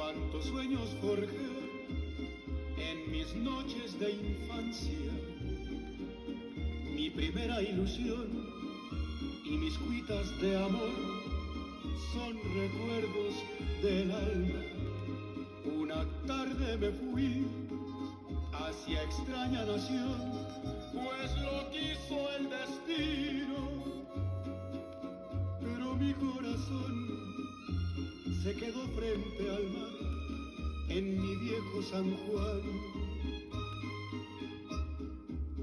cuántos sueños forjé en mis noches de infancia. Mi primera ilusión y mis cuitas de amor son recuerdos del alma. Una tarde me fui hacia extraña nación, pues lo quiso el destino. Pero mi corazón se quedó frente al mar en mi viejo San Juan.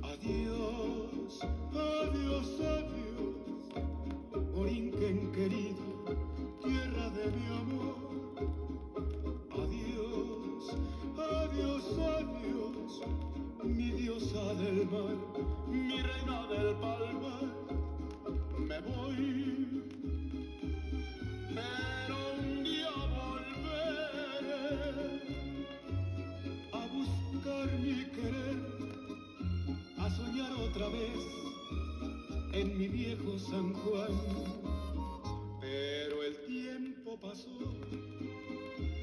Adiós, adiós, adiós, Borinquen querido, tierra de mi amor. Adiós, adiós, adiós, mi diosa del mar, mi reina del palmar. Otra vez en mi viejo San Juan. Pero el tiempo pasó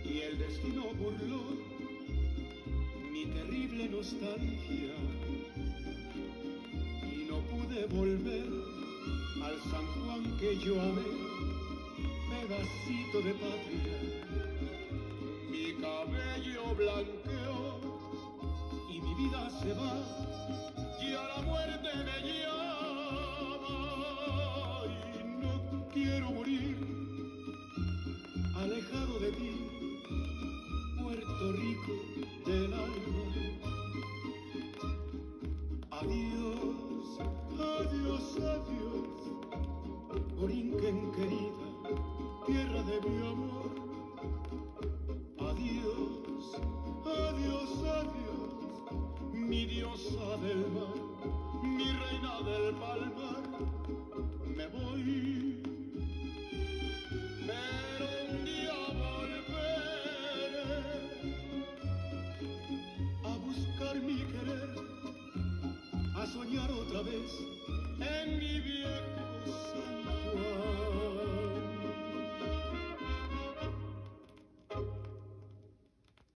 y el destino burló mi terrible nostalgia y no pude volver al San Juan que yo amé, pedacito de patria. Mi cabello blanqueó y mi vida se va muerte me y no quiero morir alejado de ti, Puerto Rico del alma. Adiós, adiós, adiós, Borinquen querida, tierra de mi amor. Adiós, adiós, adiós, mi diosa del mar, mi reina del palmar. Me voy, pero un día volveré a buscar mi querer, a soñar otra vez en mi viejo